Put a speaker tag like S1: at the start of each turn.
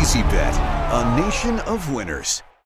S1: Easy Bet, a nation of winners.